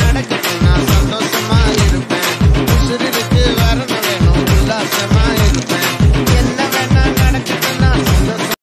நடக்கட்டும் நான் சந்தோஷமா இருப்பேன் வரணும் வேணும். உல்லாசமா